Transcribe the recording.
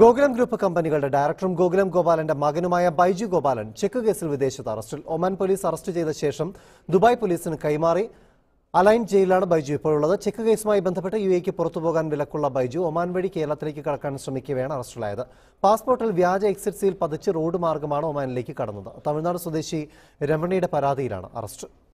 Gokulam group കമ്പനികളുടെ ഡയറക്ടറും ഗോകുലം ഗോപാലന്റെ മകനുമായ ബൈജു ഗോപാലൻ ചെക്ക് കേസിൽ വിദേശത്ത് അറസ്റ്റിൽ. ഒമാൻ പോലീസ് അറസ്റ്റ് ചെയ്ത ശേഷം ദുബായ് പോലീസിന് കൈമാറി അലൈൻ ജയിലിലാണ് ബൈജു ഇപ്പോഴുള്ളത്. ചെക്ക് കേസുമായി ബന്ധപ്പെട്ട് യു എക്ക് പുറത്തുപോകാൻ വിലക്കുള്ള ബൈജു ഒമാൻ വഴി കേരളത്തിലേക്ക് കടക്കാൻ ശ്രമിക്കവെയാണ് അറസ്റ്റിലായത്. പാസ്പോർട്ടിൽ വ്യാജ എക്സിറ്റ് സീൽ പതിച്ച് റോഡ് മാർഗമാണ് ഒമാനിലേക്ക് കടന്നത്. തമിഴ്നാട് സ്വദേശി രമണിയുടെ പരാതിയിലാണ് അറസ്റ്റ്.